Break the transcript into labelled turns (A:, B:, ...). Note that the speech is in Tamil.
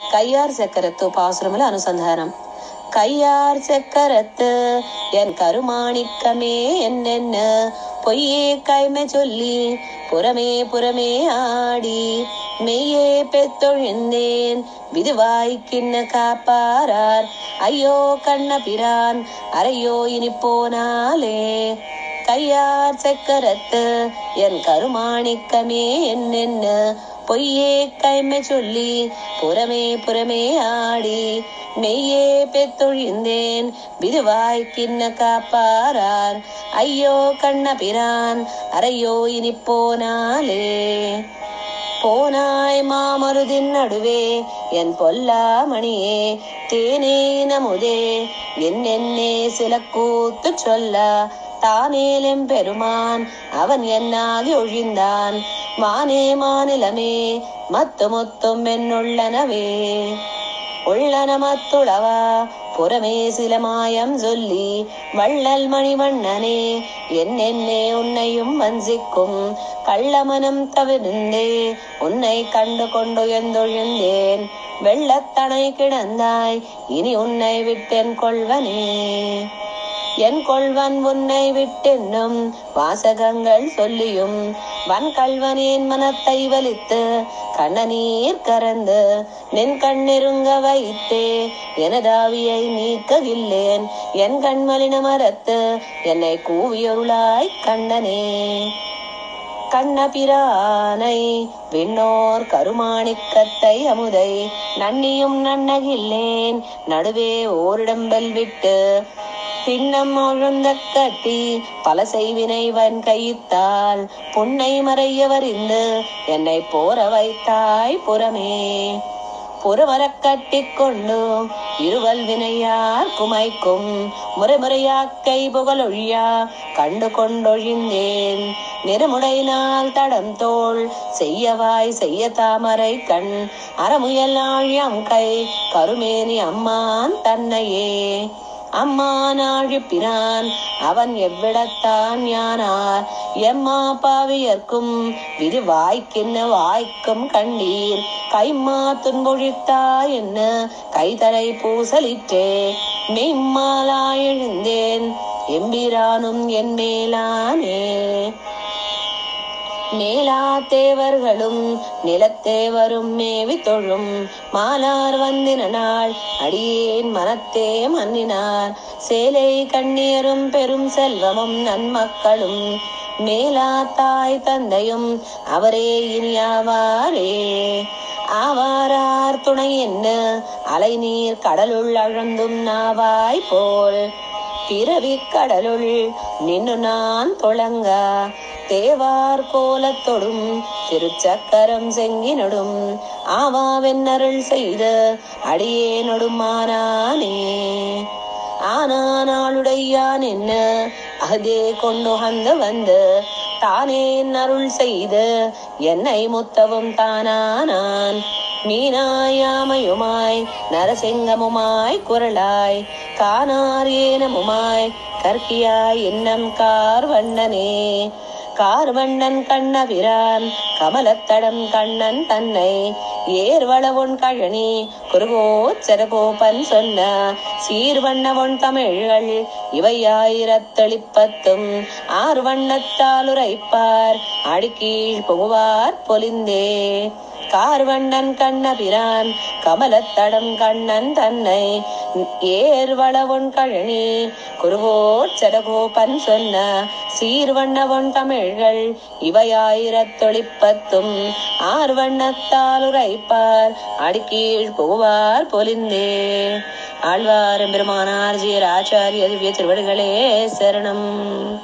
A: కయ్యార్ చక్కెరత్తు పాసురముల అనుసంధానం கையார் செக்கரத்து என் கருமாணிக்கமே என்னென்ன? பொய்யே கைமை சொல்லி புறமே புறமே ஆடி மெய்யே பெத்தொழிந்தேன் விதுவாய் கிண்ண காப்பாரார். ஐயோ கண்ண பிரான் அறையோ இனி போனாலே கையார் செக்கரத்து என் கருமாணிக்கமே என்னென்ன? பொய்யே கைமை சொல்லி புறமே புறமே ஆடி. மெய்யே பெத்தொழிந்தேன் விதுவாய் கிண்ண காப்பாரார் ஐயோ கண்ண பிரான் அறையோ இனி போனாலே போனாய் மாமருதின் நடுவே என் பொல்லாமணியே தேனே நமுதே. என்னென்னே சில கூத்து சொல்ல தானேலும் பெருமான் அவன் என்னாகி ஒழிந்தான். மானே மாநிலமே மத்து முத்தும் என்னுள்ளனவே. உள்ளன மத்துளவா புறமே சில மாயம் சொல்லி வள்ளல் மணிவண்ணனே என்னென்னே உன்னையும் வஞ்சிக்கும். கள்ளமனம் தவிர்ந்தே உன்னை கண்டு கொண்டு எந்தொழிந்தேன் வெள்ளத்தனை கிடந்தாய் இனி உன்னை விட்டேன் கொள்வனே. என் கொள்வன் உன்னை விட்டென்னும் வாசகங்கள் சொல்லியும் வன் கல்வனேன் மனத்தை வலித்து கண்ணநீர் கறந்து நின் கண்ணெருங்க வைத்தே எனதாவியை நீக்கவில்லேன் என் கண்மலின மரத்து என்னை கூவியொருளாய் கண்ணனே. கண்ணபிரானை விண்ணோர் கருமாணிக்கத்தை அமுதை நன்னியும் நன்னகில்லேன் நடுவே ஓரிடம்பல் விட்டு பின்னம் ஒழுந்த கட்டி பல செய்வினைவன் கையித்தால் புன்னை மறையவர் மறையவரிந்து என்னை போர வைத்தாய் புறமே. புறமரக் கட்டிக் கொண்டு இருவல் வினையார் குமைக்கும் முறைமுறையா கை புகழொழியா கண்டு கொண்டொழிந்தேன். நெருமுடையினால் தடம் தோல் செய்யவாய் செய்ய தாமரை கண் அறமுயல் ஆழியம் கை கருமேனி அம்மான் தன்னையே. அம்மானாழி பிரான் அவன் எவ்விடத்தான் யானார் எம்மா பாவியர்க்கும் விதி வாய்க்கின்ன வாய்க்கும் கண்டீர் கைம்மா துன்பொழித்தா என்ன? கைதலை பூசலிற்றே. மெய்மாலாய் எழுந்தேன் எம்பிரானும் என் மேலானே மேலா தேவர்களும் நிலத்தேவரும் மேவி தொழும். மாலார் வந்தின நாள் அடியேன் மனத்தே மன்னினார். சேலை கண்ணியரும் பெரும் செல்வமும் நன்மக்களும். மேலா தாய் தந்தையும் அவரே இனியாவாரே ஆவாரார் துணை என்ன? அலை நீர் கடலுள் அழந்தும் நாவாய் போல். பிறவி கடலுள் நின்னு நான் தொழங்க. தேவார் கோலத்தொடும் திருச்சக்கரம் செங்கினொடும் ஆவாவென்னருள் செய்த அடியேனொடும் ஆனானே ஆனானாளுடையான் என்ன அதே கொண்டு வந்த வந்து தானே அருள் செய்த என்னை முத்தவும் தானானான். மீனாயாமையுமாய் நரசிங்கமுமாய் குரலாய் கானார் ஏனமுமாய் கற்கியாய் இன்னம் கார்வண்ணனே. கார்வண்ணன் கண்ணபிரான் கமலத்தடம் கண்ணன் தன்னை. ஏர்வளவொன் கழனி குருகோச்சரகோபன் சொன்ன. சீர்வண்ணவொன் தமிழ்கள் இவையாயிரத்தளிப்பத்தும் ஆர்வண்ணத்தால் உரைப்பார் அடிக்கீழ் புகுவார் பொலிந்தே. கார்வண்ணன் கண்ணபிரான் கமலத்தடம் கண்ணன் தன்னை. ஏர்வளவொன் கழனி குருகோச்சரகோபன் சொன்ன சீர்வண்ணவொன் தமிழ்கள் இவையாயிரத்தொழிப்பத்தும் ஆர்வண்ணத்தால் உரைப்பார் அடிக்கீழ் புகுவார் பொலிந்தே. ஆழ்வார் பெருமானார் ஜீர் ஆச்சாரிய திவ்ய திருவடிகளே சரணம்.